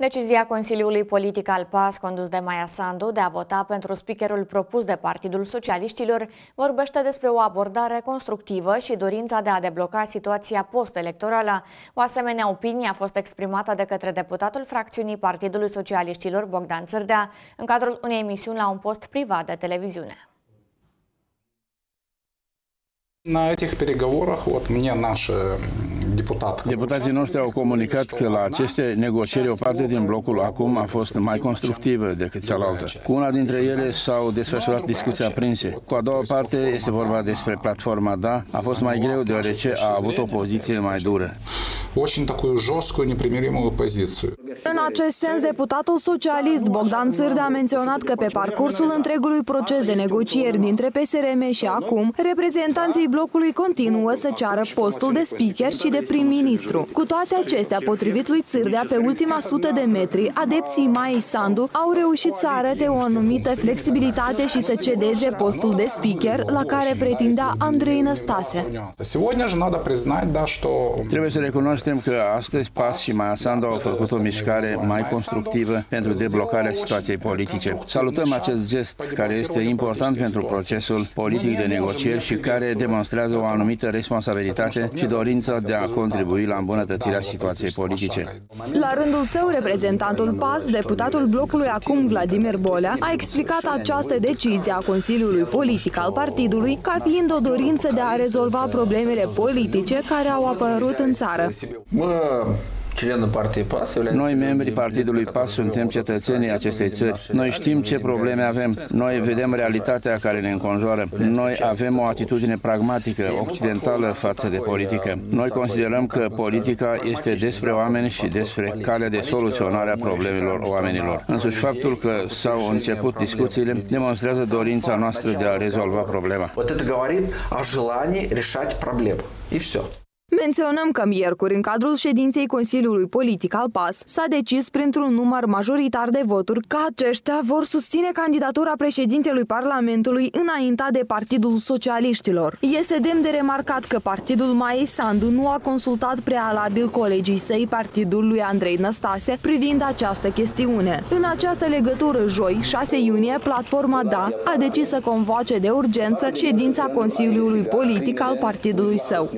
Decizia Consiliului Politic al PAS, condus de Maia Sandu, de a vota pentru speakerul propus de Partidul Socialiștilor, vorbește despre o abordare constructivă și dorința de a debloca situația post-electorală. O asemenea opinie a fost exprimată de către deputatul fracțiunii Partidului Socialiștilor, Bogdan Țârdea, în cadrul unei emisiuni la un post privat de televiziune. На этих переговорах вот мне наши deputat. Deputații noștri au comunicat că la aceste negocieri o parte din blocul acum a fost mai constructivă decât cealaltă. Cu una dintre ele s-au desfășurat discuții aprinse. Cu a doua parte este vorba despre platforma DA. A fost mai greu deoarece a avut o poziție mai dură Очень такую жесткую, непримиримую позицию. În acest sens, deputatul socialist Bogdan Țârde a menționat că pe parcursul întregului proces de negocieri dintre PSRM și acum, reprezentanții blocului continuă să ceară postul de speaker și de prim-ministru. Cu toate acestea, potrivit lui Țârdea, pe ultima sută de metri, adepții Mai Sandu au reușit să arate o anumită flexibilitate și să cedeze postul de speaker la care pretindea Andrei Năstase. Trebuie să recunoaștem că astăzi PAS și Mai Sandu au făcut o mișcare mai constructivă pentru deblocarea situației politice. Salutăm acest gest care este important pentru procesul politic de negocieri și care demonstrează o anumită responsabilitate și dorința de a contribui la îmbunătățirea situației politice. La rândul său, reprezentantul PAS, deputatul blocului acum Vladimir Bolea, a explicat această decizie a Consiliului Politic al partidului ca fiind o dorință de a rezolva problemele politice care au apărut în țară. Noi, membrii Partidului PAS, suntem cetățenii acestei țări. Noi știm ce probleme avem. Noi vedem realitatea care ne înconjoară. Noi avem o atitudine pragmatică, occidentală față de politică. Noi considerăm că politica este despre oameni și despre calea de soluționare a problemelor oamenilor. Însuși faptul că s-au început discuțiile demonstrează dorința noastră de a rezolva problema. Вот это говорит о желании решать проблему. И все. Menționăm că miercuri, în cadrul ședinței Consiliului Politic al PAS, s-a decis printr-un număr majoritar de voturi că aceștia vor susține candidatura președintelui Parlamentului înaintea de Partidul Socialiștilor. Este demn de remarcat că Partidul Mai Sandu nu a consultat prealabil colegii săi Partidul lui Andrei Năstase privind această chestiune. În această legătură, joi, 6 iunie, platforma DA a decis să convoace de urgență ședința Consiliului Politic al partidului său.